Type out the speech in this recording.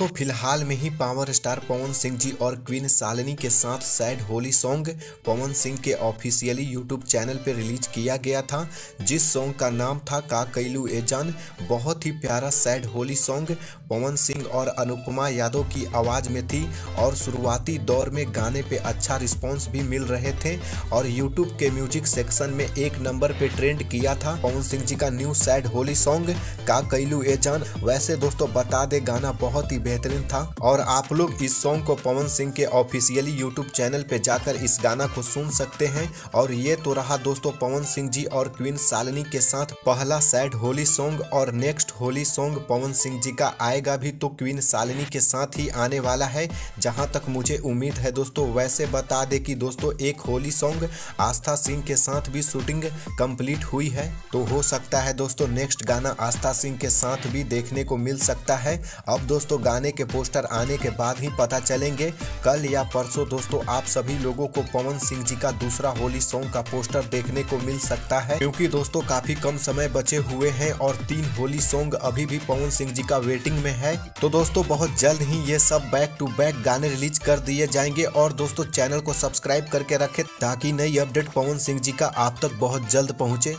दोस्तों फ़िलहाल में ही पावर स्टार पवन सिंह जी और क्वीन सालिनी के साथ सैड होली सॉन्ग पवन सिंह के ऑफिशियली यूट्यूब चैनल पर रिलीज़ किया गया था, जिस सॉन्ग का नाम था का कैलू ए जान। बहुत ही प्यारा सैड होली सॉन्ग पवन सिंह और अनुपमा यादव की आवाज़ में थी और शुरुआती दौर में गाने पे अच्छा रिस्पॉन्स भी मिल रहे थे और यूट्यूब के म्यूज़िक सेक्शन में एक नंबर पे ट्रेंड किया था पवन सिंह जी का न्यू सैड होली सॉन्ग का कैलू ए जान। वैसे दोस्तों बता दे, गाना बहुत ही बेहतरीन था और आप लोग इस सॉन्ग को पवन सिंह के ऑफिशियली यूट्यूब चैनल पे जाकर इस गाना को सुन सकते हैं। और ये तो रहा दोस्तों पवन सिंह जी और क्वीन सालिनी के साथ पहला सैड होली सॉन्ग और नेक्स्ट होली सॉन्ग पवन सिंह जी का आएगा भी तो क्वीन सालिनी के साथ ही आने वाला है। जहाँ तक मुझे उम्मीद है दोस्तों, वैसे बता दे कि दोस्तों एक होली सॉन्ग आस्था सिंह के साथ भी शूटिंग कंप्लीट हुई है। तो हो सकता है दोस्तों नेक्स्ट गाना आस्था सिंह के साथ भी देखने को मिल सकता है। अब दोस्तों दोस्तों गाने के पोस्टर आने के बाद ही पता चलेंगे। कल या परसों दोस्तों आप सभी लोगों को पवन सिंह जी का दूसरा होली सॉन्ग का पोस्टर देखने को मिल सकता है। क्योंकि दोस्तों काफ़ी कम समय बचे हुए हैं और तीन होली सॉन्ग अभी भी पवन सिंह जी का वेटिंग में है। तो दोस्तों बहुत जल्द ही ये सब बैक टू बैक गाने रिलीज़ कर दिए जाएँगे और दोस्तों चैनल को सब्सक्राइब करके रखे ताकि नई अपडेट पवन सिंह जी का आप तक बहुत जल्द पहुँचे।